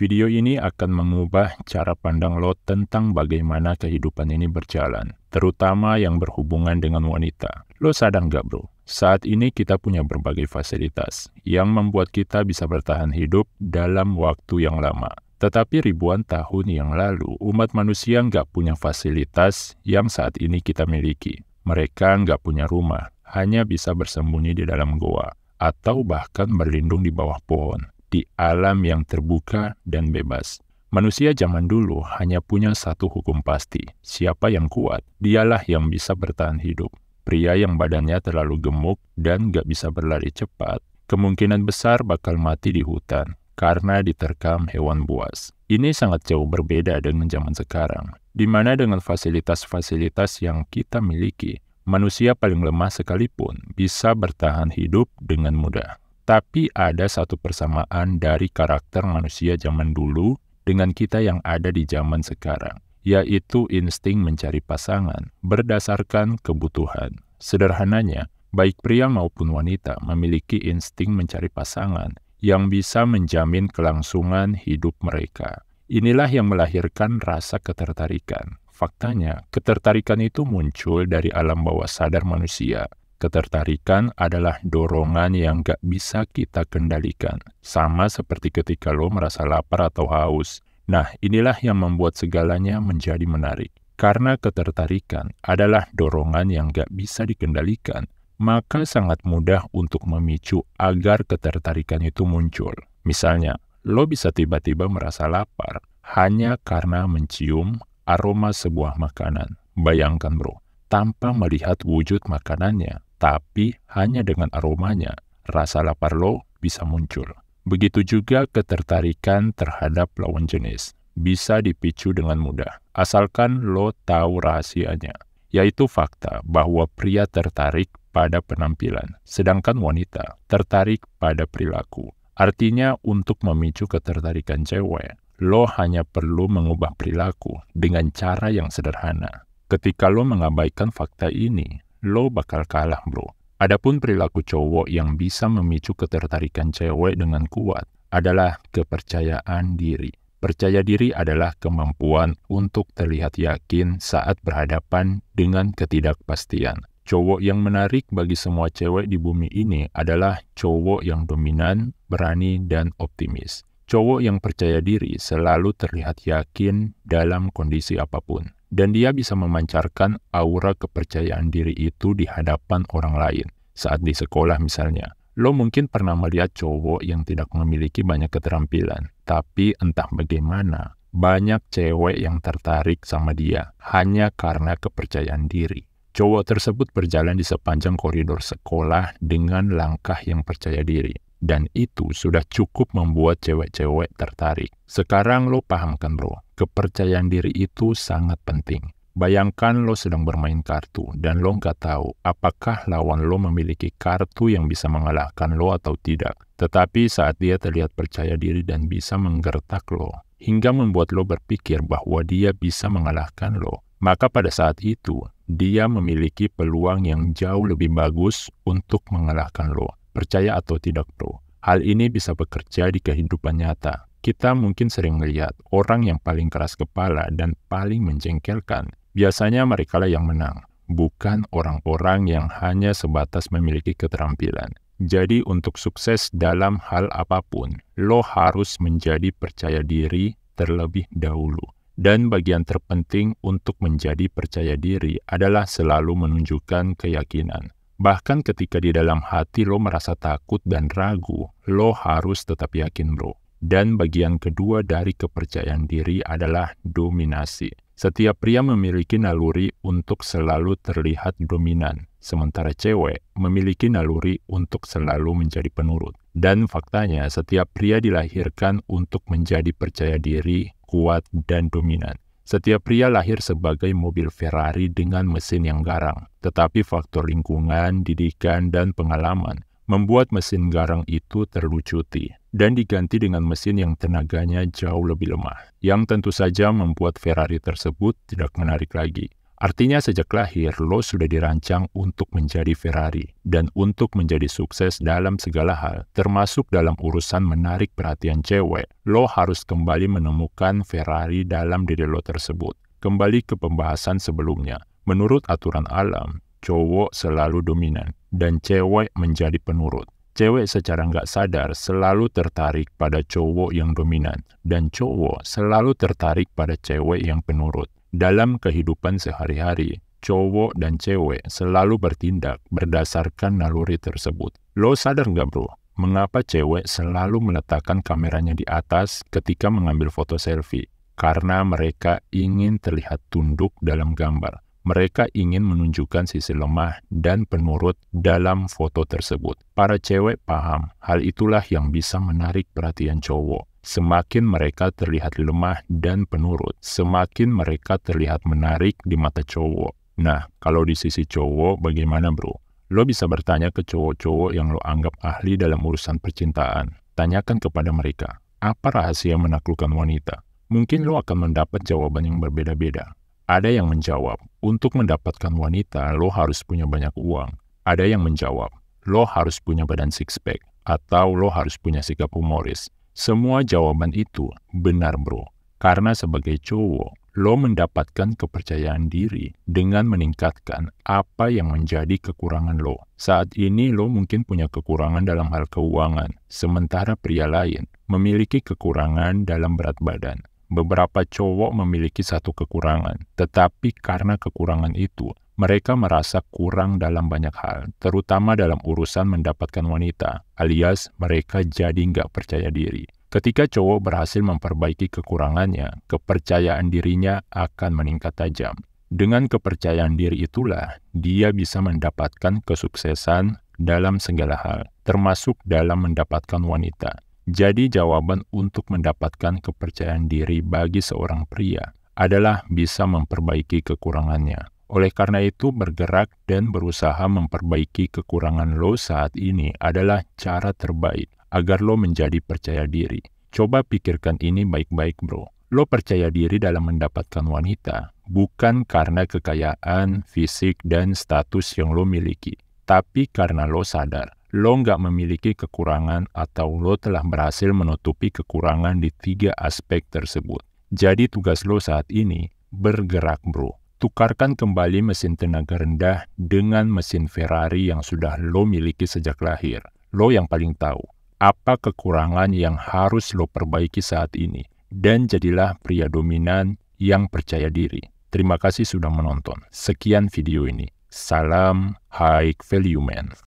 Video ini akan mengubah cara pandang lo tentang bagaimana kehidupan ini berjalan, terutama yang berhubungan dengan wanita. Lo sadar nggak bro? Saat ini kita punya berbagai fasilitas yang membuat kita bisa bertahan hidup dalam waktu yang lama. Tetapi ribuan tahun yang lalu, umat manusia nggak punya fasilitas yang saat ini kita miliki. Mereka nggak punya rumah, hanya bisa bersembunyi di dalam goa, atau bahkan berlindung di bawah pohon di alam yang terbuka dan bebas. Manusia zaman dulu hanya punya satu hukum pasti. Siapa yang kuat, dialah yang bisa bertahan hidup. Pria yang badannya terlalu gemuk dan gak bisa berlari cepat, kemungkinan besar bakal mati di hutan karena diterkam hewan buas. Ini sangat jauh berbeda dengan zaman sekarang, di mana dengan fasilitas-fasilitas yang kita miliki, manusia paling lemah sekalipun bisa bertahan hidup dengan mudah. Tapi ada satu persamaan dari karakter manusia zaman dulu dengan kita yang ada di zaman sekarang, yaitu insting mencari pasangan berdasarkan kebutuhan. Sederhananya, baik pria maupun wanita memiliki insting mencari pasangan yang bisa menjamin kelangsungan hidup mereka. Inilah yang melahirkan rasa ketertarikan. Faktanya, ketertarikan itu muncul dari alam bawah sadar manusia Ketertarikan adalah dorongan yang gak bisa kita kendalikan. Sama seperti ketika lo merasa lapar atau haus. Nah, inilah yang membuat segalanya menjadi menarik. Karena ketertarikan adalah dorongan yang gak bisa dikendalikan, maka sangat mudah untuk memicu agar ketertarikan itu muncul. Misalnya, lo bisa tiba-tiba merasa lapar hanya karena mencium aroma sebuah makanan. Bayangkan bro, tanpa melihat wujud makanannya, tapi hanya dengan aromanya, rasa lapar lo bisa muncul. Begitu juga ketertarikan terhadap lawan jenis bisa dipicu dengan mudah, asalkan lo tahu rahasianya, yaitu fakta bahwa pria tertarik pada penampilan, sedangkan wanita tertarik pada perilaku. Artinya untuk memicu ketertarikan cewek, lo hanya perlu mengubah perilaku dengan cara yang sederhana. Ketika lo mengabaikan fakta ini, lo bakal kalah bro. Adapun perilaku cowok yang bisa memicu ketertarikan cewek dengan kuat adalah kepercayaan diri. Percaya diri adalah kemampuan untuk terlihat yakin saat berhadapan dengan ketidakpastian. Cowok yang menarik bagi semua cewek di bumi ini adalah cowok yang dominan, berani, dan optimis. Cowok yang percaya diri selalu terlihat yakin dalam kondisi apa pun dan dia bisa memancarkan aura kepercayaan diri itu di hadapan orang lain. Saat di sekolah misalnya, lo mungkin pernah melihat cowok yang tidak memiliki banyak keterampilan, tapi entah bagaimana, banyak cewek yang tertarik sama dia hanya karena kepercayaan diri. Cowok tersebut berjalan di sepanjang koridor sekolah dengan langkah yang percaya diri. Dan itu sudah cukup membuat cewek-cewek tertarik. Sekarang lo paham kan bro, kepercayaan diri itu sangat penting. Bayangkan lo sedang bermain kartu dan lo nggak tahu apakah lawan lo memiliki kartu yang bisa mengalahkan lo atau tidak. Tetapi saat dia terlihat percaya diri dan bisa menggertak lo, hingga membuat lo berpikir bahwa dia bisa mengalahkan lo, maka pada saat itu dia memiliki peluang yang jauh lebih bagus untuk mengalahkan lo. Percaya atau tidak bro, hal ini bisa bekerja di kehidupan nyata. Kita mungkin sering melihat orang yang paling keras kepala dan paling menjengkelkan. Biasanya mereka lah yang menang, bukan orang-orang yang hanya sebatas memiliki keterampilan. Jadi untuk sukses dalam hal apa pun, lo harus menjadi percaya diri terlebih dahulu. Dan bagian terpenting untuk menjadi percaya diri adalah selalu menunjukkan keyakinan. Bahkan ketika di dalam hati lo merasa takut dan ragu, lo harus tetap yakin bro. Dan bagian kedua dari kepercayaan diri adalah dominasi. Setiap pria memiliki naluri untuk selalu terlihat dominan, sementara cewek memiliki naluri untuk selalu menjadi penurut. Dan faktanya, setiap pria dilahirkan untuk menjadi percaya diri, kuat, dan dominan. Setiap pria lahir sebagai mobil Ferrari dengan mesin yang garang, tetapi faktor lingkungan, didikan, dan pengalaman membuat mesin garang itu terlucuti dan diganti dengan mesin yang tenaganya jauh lebih lemah, yang tentu saja membuat Ferrari tersebut tidak menarik lagi. Artinya sejak lahir, lo sudah dirancang untuk menjadi Ferrari dan untuk menjadi sukses dalam segala hal, termasuk dalam urusan menarik perhatian cewek. Lo harus kembali menemukan Ferrari dalam diri lo tersebut. Kembali ke pembahasan sebelumnya. Menurut aturan alam, cowok selalu dominan dan cewek menjadi penurut. Cewek secara nggak sadar selalu tertarik pada cowok yang dominan, dan cowok selalu tertarik pada cewek yang penurut. Dalam kehidupan sehari-hari, cowok dan cewek selalu bertindak berdasarkan naluri tersebut. Lo sadar nggak bro, mengapa cewek selalu meletakkan kameranya di atas ketika mengambil foto selfie? Karena mereka ingin terlihat tunduk dalam gambar. Mereka ingin menunjukkan sisi lemah dan penurut dalam foto tersebut. Para cewek paham, hal itulah yang bisa menarik perhatian cowok. Semakin mereka terlihat lemah dan penurut, semakin mereka terlihat menarik di mata cowok. Nah, kalau di sisi cowok, bagaimana bro? Lo bisa bertanya ke cowok-cowok yang lo anggap ahli dalam urusan percintaan. Tanyakan kepada mereka, apa rahasia menaklukkan wanita? Mungkin lo akan mendapat jawaban yang berbeda-beda. Ada yang menjawab, untuk mendapatkan wanita, lo harus punya banyak uang. Ada yang menjawab, lo harus punya badan six-pack, atau lo harus punya sikap humoris. Semua jawaban itu benar bro, karena sebagai cowok, lo mendapatkan kepercayaan diri dengan meningkatkan apa yang menjadi kekurangan lo. Saat ini lo mungkin punya kekurangan dalam hal keuangan, sementara pria lain memiliki kekurangan dalam berat badan. Beberapa cowok memiliki satu kekurangan, tetapi karena kekurangan itu, mereka merasa kurang dalam banyak hal, terutama dalam urusan mendapatkan wanita, alias mereka jadi nggak percaya diri. Ketika cowok berhasil memperbaiki kekurangannya, kepercayaan dirinya akan meningkat tajam. Dengan kepercayaan diri itulah, dia bisa mendapatkan kesuksesan dalam segala hal, termasuk dalam mendapatkan wanita. Jadi jawaban untuk mendapatkan kepercayaan diri bagi seorang pria adalah bisa memperbaiki kekurangannya. Oleh karena itu, bergerak dan berusaha memperbaiki kekurangan lo saat ini adalah cara terbaik agar lo menjadi percaya diri. Coba pikirkan ini baik-baik, bro. Lo percaya diri dalam mendapatkan wanita bukan karena kekayaan, fisik, dan status yang lo miliki, tapi karena lo sadar lo nggak memiliki kekurangan atau lo telah berhasil menutupi kekurangan di tiga aspek tersebut. Jadi tugas lo saat ini bergerak, bro tukarkan kembali mesin tenaga rendah dengan mesin Ferrari yang sudah lo miliki sejak lahir. Lo yang paling tahu apa kekurangan yang harus lo perbaiki saat ini. Dan jadilah pria dominan yang percaya diri. Terima kasih sudah menonton. Sekian video ini. Salam High Value Man.